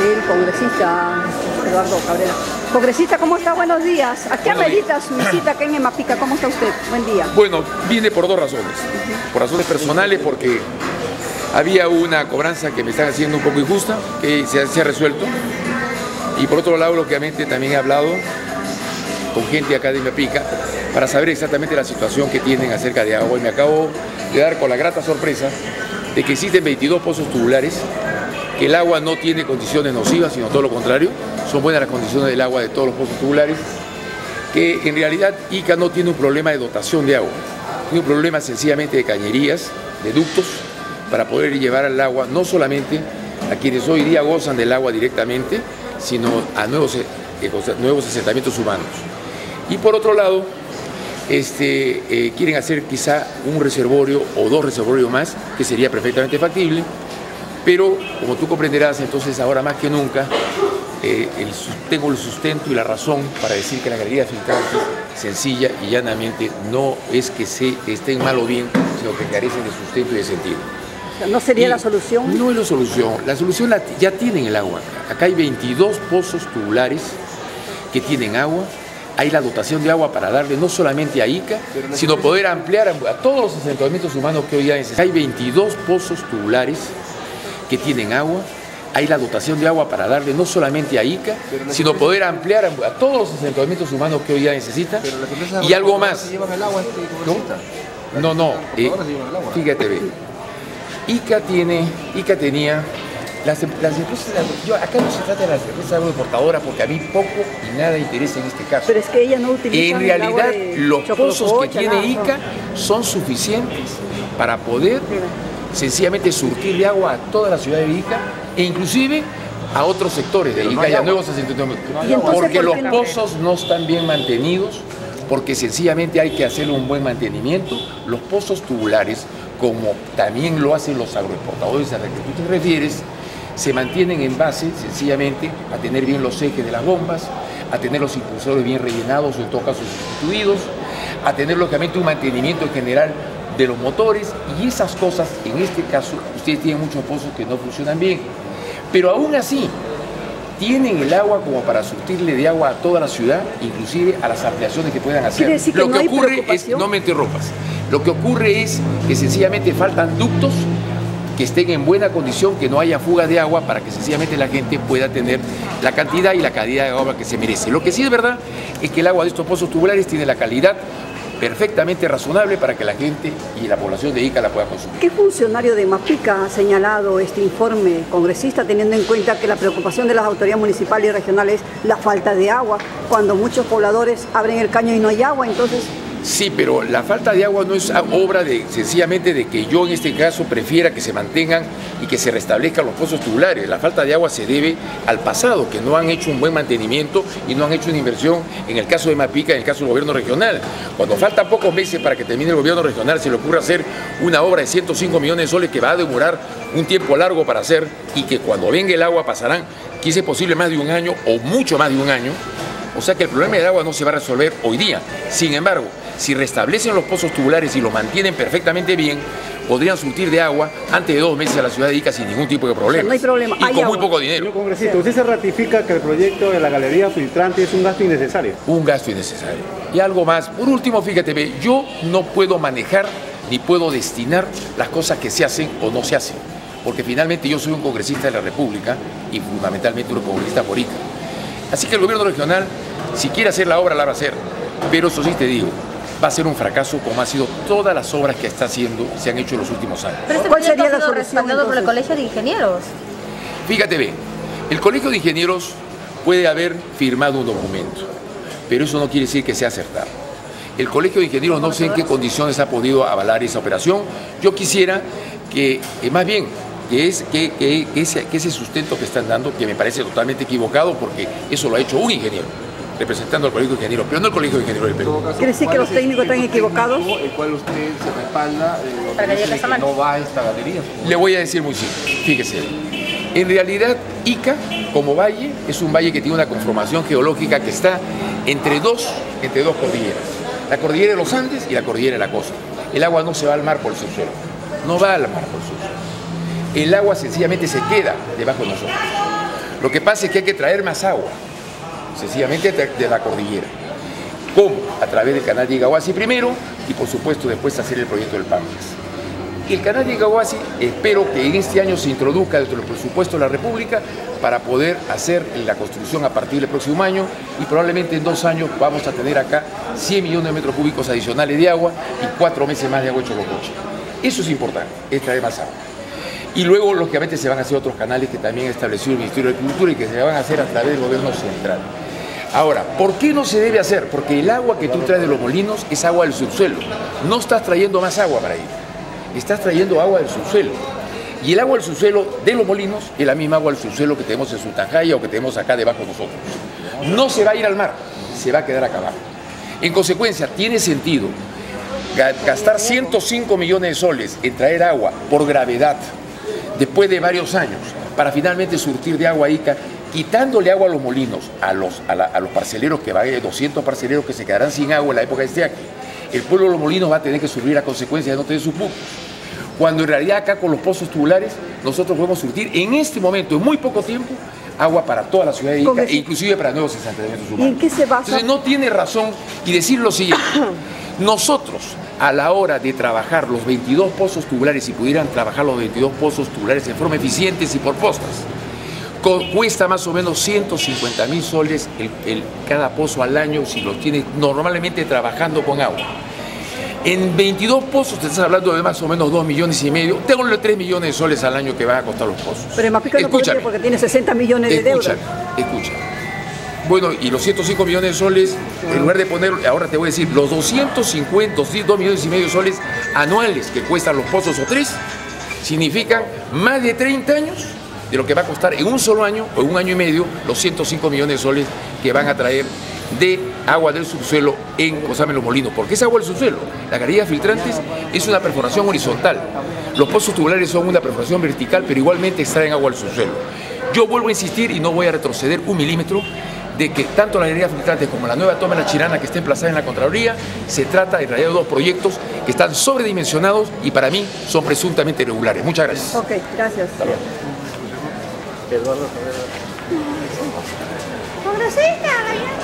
el congresista Eduardo Cabrera. Congresista, ¿cómo está? Buenos días. ¿A qué amerita su visita aquí en Emapica? ¿Cómo está usted? Buen día. Bueno, viene por dos razones. Por razones personales, porque había una cobranza que me están haciendo un poco injusta, que se, se ha resuelto. Y por otro lado, lógicamente, también he hablado con gente acá de Emapica para saber exactamente la situación que tienen acerca de agua. Y me acabo de dar con la grata sorpresa de que existen 22 pozos tubulares, que el agua no tiene condiciones nocivas, sino todo lo contrario, son buenas las condiciones del agua de todos los pozos tubulares, que en realidad Ica no tiene un problema de dotación de agua, tiene un problema sencillamente de cañerías, de ductos, para poder llevar el agua no solamente a quienes hoy día gozan del agua directamente, sino a nuevos, eh, nuevos asentamientos humanos. Y por otro lado, este, eh, quieren hacer quizá un reservorio o dos reservorios más, que sería perfectamente factible, pero como tú comprenderás, entonces ahora más que nunca eh, el, tengo el sustento y la razón para decir que la galería filtrante sencilla y llanamente no es que se estén mal o bien, sino que carecen de sustento y de sentido. ¿No sería Y la solución? No es la solución. La solución la- ya tienen el agua. Acá. Acá hay 22 pozos tubulares que tienen agua. Hay la dotación de agua para darle no solamente a Ica, sino poder ampliar a, a todos los asentamientos humanos que hoy día necesitan. Hay 22 pozos tubulares que tienen agua. Hay la dotación de agua para darle no solamente a Ica, sino poder ampliar a, a todos los asentamientos humanos que hoy día necesitan. Pero las empresas Y algo más. se llevan el agua, este No, no. eh, transportadoras se llevan el agua. fíjate, ve. ICA tiene, ICA tenía, las, em- las empresas, yo, acá no se trata de las empresas agroexportadoras porque a mí poco y nada interesa en este caso. Pero es que ella no utiliza En el agua realidad, de los pozos que tiene nada, ICA son suficientes para poder sencillamente surtir de agua a toda la ciudad de Ica e inclusive a otros sectores de Pero no y a nuevos asentamientos. ¿Y entonces Porque por los pozos no están bien mantenidos, porque sencillamente hay que hacerle un buen mantenimiento. Los pozos tubulares, como también lo hacen los agroexportadores a los que tú te refieres, se mantienen en base sencillamente a tener bien los ejes de las bombas, a tener los impulsores bien rellenados o en todo caso sustituidos, a tener lógicamente un mantenimiento en general de los motores y esas cosas, en este caso, ustedes tienen muchos pozos que no funcionan bien. Pero aún así, tienen el agua como para surtirle de agua a toda la ciudad, inclusive a las ampliaciones que puedan hacer. Quiere decir que Lo que ocurre es, no me interrumpas, lo que ocurre es que sencillamente faltan ductos que estén en buena condición, que no haya fuga de agua para que sencillamente la gente pueda tener la cantidad y la calidad de agua que se merece. Lo que sí es verdad es que el agua de estos pozos tubulares tiene la calidad perfectamente razonable para que la gente y la población de Ica la pueda consumir. ¿Qué funcionario de Mapica ha señalado este informe congresista teniendo en cuenta que la preocupación de las autoridades municipales y regionales es la falta de agua? Cuando muchos pobladores abren el caño y no hay agua, entonces Sí, pero la falta de agua no es obra de sencillamente de que yo en este caso prefiera que se mantengan y que se restablezcan los pozos tubulares. La falta de agua se debe al pasado, que no han hecho un buen mantenimiento y no han hecho una inversión en el caso de Mapica, en el caso del gobierno regional. Cuando faltan pocos meses para que termine el gobierno regional, se le ocurre hacer una obra de 105 millones de soles que va a demorar un tiempo largo para hacer y que cuando venga el agua pasarán, quizás posible más de un año o mucho más de un año. O sea que el problema del agua no se va a resolver hoy día. Sin embargo, si restablecen los pozos tubulares y los mantienen perfectamente bien, podrían surtir de agua antes de dos meses a la ciudad de Ica sin ningún tipo de problema. no hay problema, Y hay con agua. muy poco Señor dinero. congresista, ¿usted se ratifica que el proyecto de la galería filtrante es un gasto innecesario? Un gasto innecesario. Y algo más. Por último, fíjate, yo no puedo manejar ni puedo destinar las cosas que se hacen o no se hacen. Porque finalmente yo soy un congresista de la República y fundamentalmente un congresista por Ica. Así que el gobierno regional, si quiere hacer la obra, la va a hacer. Pero eso sí te digo, va a ser un fracaso como ha sido todas las obras que está haciendo, se han hecho en los últimos años. Pero este ¿Cuál sería ha la sido solución, respaldado por el? Colegio de Ingenieros. Fíjate bien, el Colegio de Ingenieros puede haber firmado un documento, pero eso no quiere decir que sea acertado. El Colegio de Ingenieros no sé en qué condiciones ha podido avalar esa operación. Yo quisiera que, eh, más bien, que, es, que, que- que ese, que ese sustento que están dando, que me parece totalmente equivocado, porque eso lo ha hecho un ingeniero, representando al Colegio de Ingenieros, pero no el Colegio de Ingenieros del Perú. caso, ¿Quiere decir ¿cuál que los técnicos están equivocados? El cual usted se respalda, eh, Para que no va a esta galería. Le voy a decir muy simple, fíjese. En realidad, Ica, como valle, es un valle que tiene una conformación geológica que está entre dos, entre dos cordilleras. La cordillera de los Andes y la cordillera de la costa. El agua no se va al mar por el subsuelo, no va al mar por el subsuelo. El agua sencillamente se queda debajo de nosotros. Lo que pasa es que hay que traer más agua, sencillamente de la cordillera. ¿Cómo? A través del canal de Iguazi primero y por supuesto después hacer el proyecto del Pampas. El canal de Iguazi espero que en este año se introduzca dentro del presupuesto de la República para poder hacer la construcción a partir del próximo año y probablemente en dos años vamos a tener acá 100 millones de metros cúbicos adicionales de agua y cuatro meses más de agua Chococoche. Eso es importante, es traer más agua. Y luego, lógicamente, se van a hacer otros canales que también ha establecido el Ministerio de Cultura y que se van a hacer a través del gobierno central. Ahora, ¿por qué no se debe hacer? Porque el agua que tú traes de los molinos es agua del subsuelo. No estás trayendo más agua para ahí. Estás trayendo agua del subsuelo. Y el agua del subsuelo de los molinos es la misma agua del subsuelo que tenemos en Sultanjaya o que tenemos acá debajo de nosotros. No se va a ir al mar, se va a quedar acá abajo. En consecuencia, tiene sentido ga- gastar 105 millones de soles en traer agua por gravedad después de varios años para finalmente surtir de agua a Ica, quitándole agua a los molinos, a los, a, la- a los parceleros que va a haber 200 parceleros que se quedarán sin agua en la época de estiaje. El pueblo de los molinos va a tener que surtir a consecuencia de no tener sus buques. Cuando en realidad acá con los pozos tubulares nosotros podemos surtir en este momento, en muy poco tiempo, agua para toda la ciudad de Ica e inclusive para nuevos asentamientos ¿Y en humanos. qué se basa? Entonces no tiene razón y decir lo siguiente. Nosotros, a la hora de trabajar los 22 pozos tubulares, si pudieran trabajar los 22 pozos tubulares en forma eficiente y por postas, cuesta más o menos 150 mil soles el, el- cada pozo al año si los tienes normalmente trabajando con agua. En 22 pozos te estás hablando de más o menos 2 millones y medio. Tengo 3 millones de soles al año que van a costar los pozos. Pero Mapica no podría Escúchame. porque tiene 60 millones de deuda. Escucha, escucha. Bueno, y los 105 millones de soles, en lugar de poner, ahora te voy a decir, los 250, sí, 2 millones y medio de soles anuales que cuestan los pozos o tres, significan más de 30 años de lo que va a costar en un solo año o en un año y medio los 105 millones de soles que van a traer de agua del subsuelo en Cosame los Molinos. ¿Por qué es agua del subsuelo? La galería filtrantes es una perforación horizontal. Los pozos tubulares son una perforación vertical, pero igualmente extraen agua del subsuelo. Yo vuelvo a insistir y no voy a retroceder un milímetro de que tanto la galería filtrante como la nueva toma de la Chirana que está emplazada en la Contraloría, se trata en realidad de dos proyectos que están sobredimensionados y para mí son presuntamente irregulares. Muchas gracias. Ok, gracias. Congresista, la llama.